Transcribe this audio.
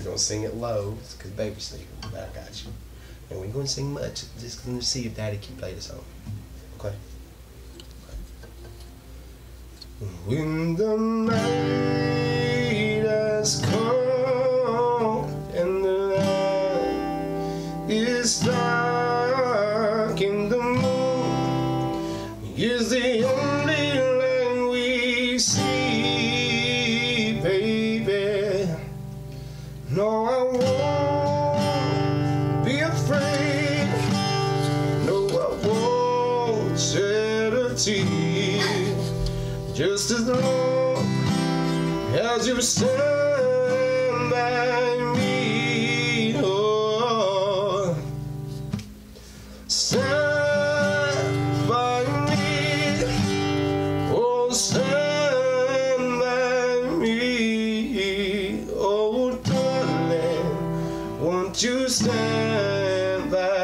We're gonna sing it low, cause baby's sleeping. But I got you. And we ain't gonna sing much. Just gonna see if Daddy can play the song. Okay. When the night has come and the light is dark and the moon is the No, I won't be afraid. No, I won't shed a tear. Just as long as you stand by me, oh, stand by me, oh, stand Don't you stand there?